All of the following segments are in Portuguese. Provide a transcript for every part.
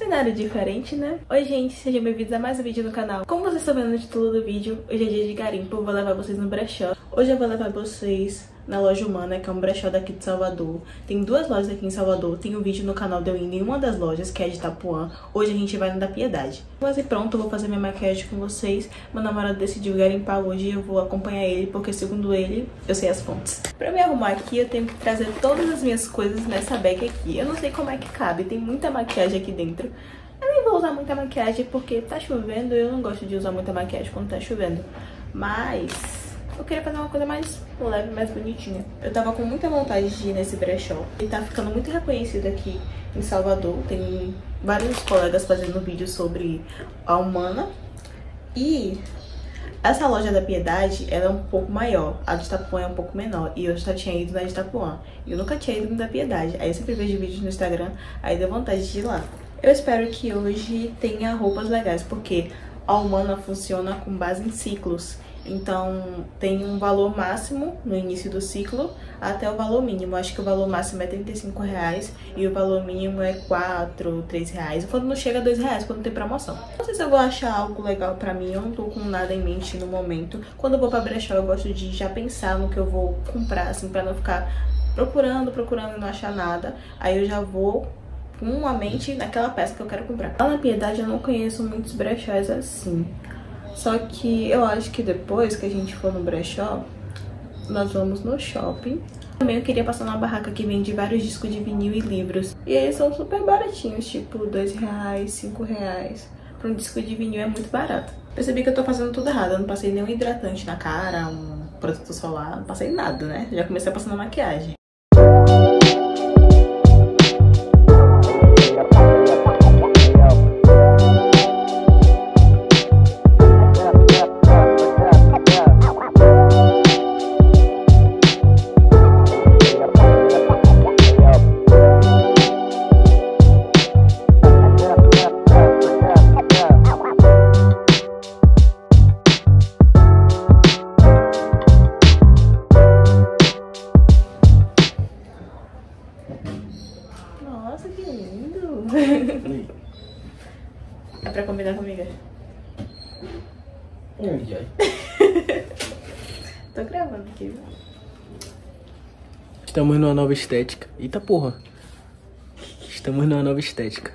Cenário diferente, né? Oi, gente, sejam bem-vindos a mais um vídeo no canal. Como vocês estão vendo no título do vídeo, hoje é dia de garimpo, vou levar vocês no brechó. Hoje eu vou levar vocês na loja Humana, que é um brechó daqui de Salvador. Tem duas lojas aqui em Salvador, tem um vídeo no canal de eu indo em uma das lojas, que é de Itapuã. Hoje a gente vai no da Piedade. Mas e pronto, eu vou fazer minha maquiagem com vocês. Meu namorado decidiu garimpar hoje e eu vou acompanhar ele, porque segundo ele, eu sei as fontes. Pra me arrumar aqui, eu tenho que trazer todas as minhas coisas nessa bag aqui. Eu não sei como é que cabe, tem muita maquiagem aqui dentro. Eu nem vou usar muita maquiagem porque tá chovendo eu não gosto de usar muita maquiagem quando tá chovendo. Mas eu queria fazer uma coisa mais leve, mais bonitinha. Eu tava com muita vontade de ir nesse brechó. Ele tá ficando muito reconhecido aqui em Salvador. Tem vários colegas fazendo vídeo sobre a Humana. E essa loja da Piedade, ela é um pouco maior. A de Itapuã é um pouco menor. E eu já tinha ido na de Itapuã. E eu nunca tinha ido na da Piedade. Aí eu sempre vejo vídeos no Instagram, aí deu vontade de ir lá. Eu espero que hoje tenha roupas legais, porque a Humana funciona com base em ciclos. Então, tem um valor máximo no início do ciclo até o valor mínimo. Acho que o valor máximo é 35 reais e o valor mínimo é 4, 3 reais. Quando não chega a 2 reais, quando tem promoção. Não sei se eu vou achar algo legal pra mim, eu não tô com nada em mente no momento. Quando eu vou pra brechó, eu gosto de já pensar no que eu vou comprar, assim, pra não ficar procurando, procurando e não achar nada. Aí eu já vou com uma mente naquela peça que eu quero comprar. Lá na Piedade eu não conheço muitos brechós assim. Só que eu acho que depois que a gente for no brechó, nós vamos no shopping. Também eu queria passar numa barraca que vende vários discos de vinil e livros. E eles são super baratinhos, tipo dois reais, cinco reais. Pra um disco de vinil é muito barato. Percebi que eu tô fazendo tudo errado. Eu não passei nenhum hidratante na cara, um produto solar, não passei nada, né? Já comecei a passar na maquiagem. É pra combinar comigo? Ai, ai. Tô gravando aqui, viu? Estamos numa nova estética. Eita porra. Estamos numa nova estética.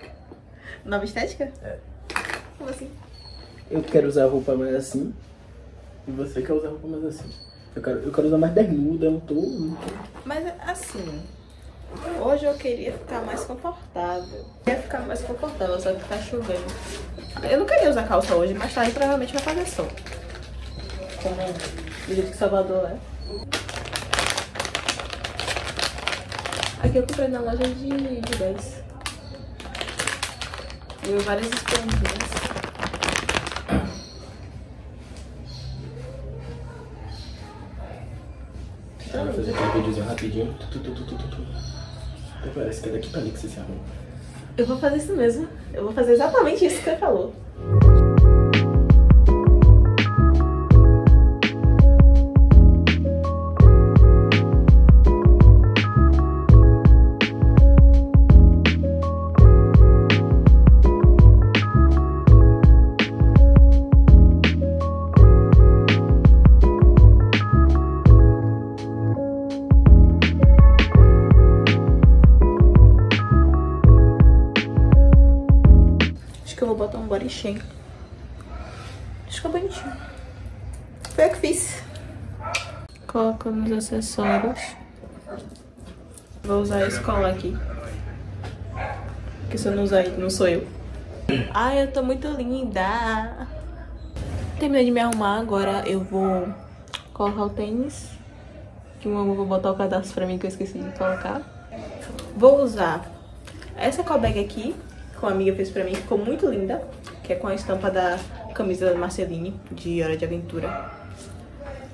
Nova estética? É. Como assim? Eu quero usar roupa mais assim. E você quer usar roupa mais assim. Eu quero, eu quero usar mais bermuda, eu não tô. não tô- Mas assim, hoje eu queria ficar mais confortável. Eu queria ficar mais confortável, só que tá chovendo. Eu não queria usar calça hoje, mas tarde provavelmente vai fazer sol. Como do jeito que Salvador é. Aqui eu comprei na loja de, de 10. Veio várias esponjinhas. Vou fazer um videozinho rapidinho. Tu, tu, tu. Até parece que é daqui pra ali que você se arruma. Eu vou fazer isso mesmo. Eu vou fazer exatamente isso que você falou. Que é bonitinho. Foi eu que fiz. Coloco nos acessórios. Vou usar esse colar aqui. Porque se eu não usar ele, não sou eu. Ai, eu tô muito linda. Terminei de me arrumar, agora eu vou colocar o tênis. Que eu vou botar o cadastro pra mim que eu esqueci de colocar. Vou usar essa callback aqui, que uma amiga fez pra mim, ficou muito linda. Que é com a estampa da camisa da Marceline, de Hora de Aventura.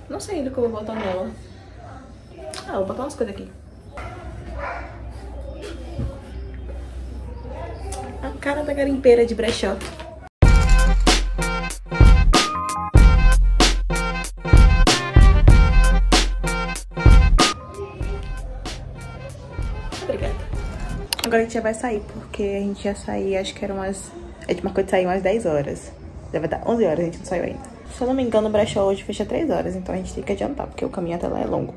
Não sei ainda o que eu vou botar nela. Ah, vou botar umas coisas aqui. A cara da garimpeira de brechó. Obrigada. Agora a gente já vai sair, porque a gente ia sair, acho que eram umas... A gente marcou de sair umas 10 horas. Deve dar 11 horas, a gente não saiu ainda. Se eu não me engano, o brechó hoje fecha 3 horas, então a gente tem que adiantar, porque o caminho até lá é longo.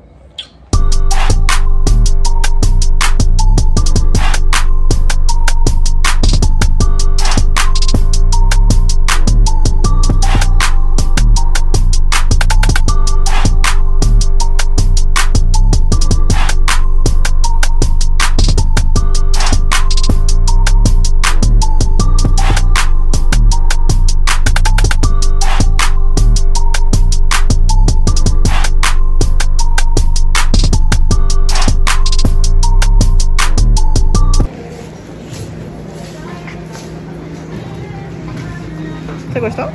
Gostou?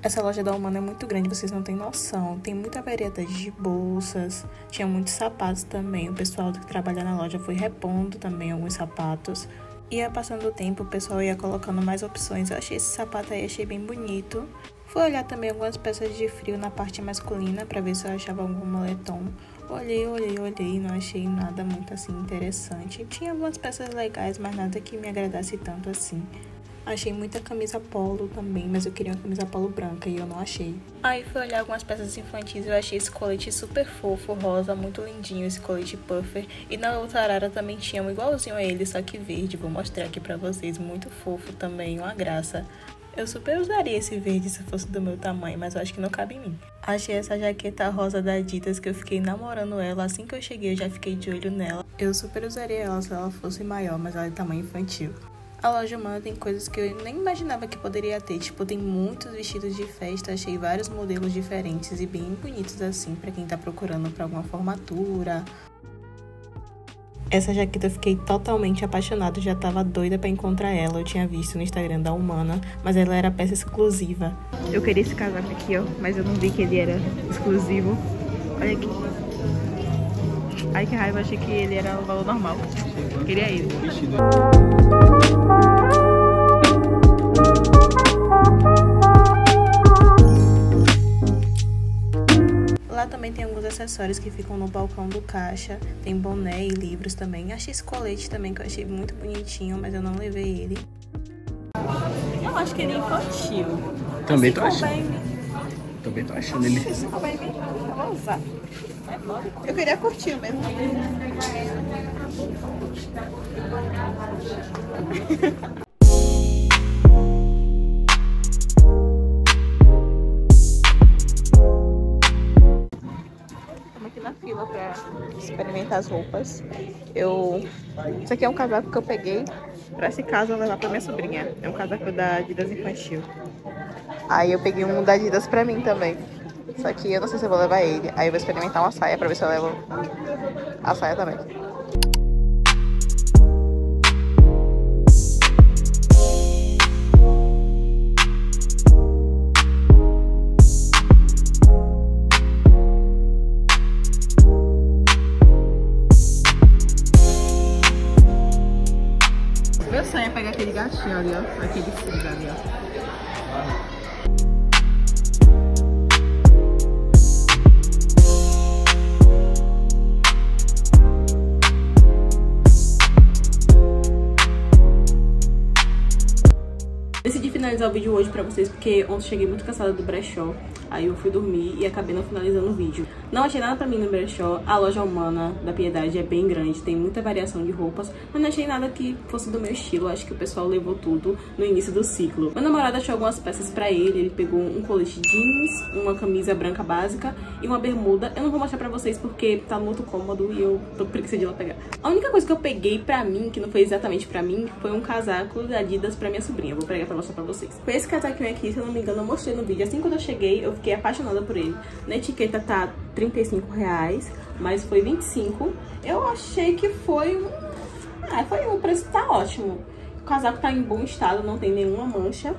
Essa loja da Humana é muito grande, vocês não têm noção. Tem muita variedade de bolsas, tinha muitos sapatos também. O pessoal que trabalha na loja foi repondo também alguns sapatos. Ia passando o tempo, o pessoal ia colocando mais opções. Eu achei esse sapato aí, achei bem bonito. Fui olhar também algumas peças de frio na parte masculina para ver se eu achava algum moletom. Olhei, olhei, olhei, não achei nada muito assim interessante. Tinha algumas peças legais, mas nada que me agradasse tanto assim. Achei muita camisa polo também, mas eu queria uma camisa polo branca e eu não achei. Aí fui olhar algumas peças infantis e eu achei esse colete super fofo, rosa, muito lindinho esse colete puffer. E na outra arara também tinha um igualzinho a ele, só que verde. Vou mostrar aqui pra vocês, muito fofo também, uma graça. Eu super usaria esse verde se fosse do meu tamanho, mas eu acho que não cabe em mim. Achei essa jaqueta rosa da Adidas que eu fiquei namorando ela. Assim que eu cheguei, eu já fiquei de olho nela. Eu super usaria ela se ela fosse maior, mas ela é tamanho infantil. A loja humana tem coisas que eu nem imaginava que poderia ter. Tipo, tem muitos vestidos de festa, achei vários modelos diferentes e bem bonitos assim para quem tá procurando para alguma formatura essa jaqueta eu fiquei totalmente apaixonada, já tava doida para encontrar ela. Eu tinha visto no Instagram da Humana, mas ela era peça exclusiva. Eu queria esse casaco aqui, ó, mas eu não vi que ele era exclusivo. Olha aqui. Ai que raiva, achei que ele era o valor normal. Queria ele. Lá também tem alguns acessórios que ficam no balcão do caixa. Tem boné e livros também. Achei esse colete também que eu achei muito bonitinho, mas eu não levei ele. Eu acho que ele é infantil. Também tô achando. Também tô achando ele. Se couber em mim, eu vou usar. Eu queria curtir mesmo. fila pra experimentar as roupas. Eu... Isso aqui é um casaco que eu peguei pra esse caso eu levar pra minha sobrinha. É um casaco da Adidas Infantil. Aí eu peguei um da Adidas pra mim também. Só que eu não sei se eu vou levar ele. Aí eu vou experimentar uma saia pra ver se eu levo a saia também. Aquele gatinho ali, ó. Aquele cinza ali, ó. Decidi finalizar o vídeo hoje pra vocês porque ontem cheguei muito cansada do brechó. Aí eu fui dormir e acabei não finalizando o vídeo. Não achei nada pra mim no brechó. A loja humana da Piedade é bem grande, tem muita variação de roupas. Mas não achei nada que fosse do meu estilo. Acho que o pessoal levou tudo no início do ciclo. Meu namorado achou algumas peças pra ele. Ele pegou um colete jeans, uma camisa branca básica e uma bermuda. Eu não vou mostrar pra vocês porque tá muito cômodo e eu tô preguiça de lá pegar. A única coisa que eu peguei pra mim, que não foi exatamente pra mim, foi um casaco da Adidas pra minha sobrinha. Vou pegar pra mostrar pra vocês. Foi esse casaquinho aqui, se eu não me engano, eu mostrei no vídeo. Assim quando eu cheguei, eu fiquei apaixonada por ele. Na etiqueta tá 35 reais, mas foi 25. Eu achei que foi um... Ah, foi um preço tá ótimo. O casaco tá em bom estado, não tem nenhuma mancha.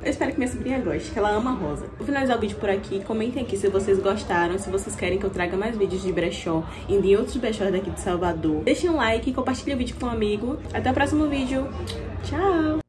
Eu espero que minha sobrinha goste, que ela ama rosa. Vou finalizar o vídeo por aqui. Comentem aqui se vocês gostaram, se vocês querem que eu traga mais vídeos de brechó, indo em outros brechós daqui de Salvador. Deixem um like, compartilhem o vídeo com um amigo. Até o próximo vídeo. Tchau!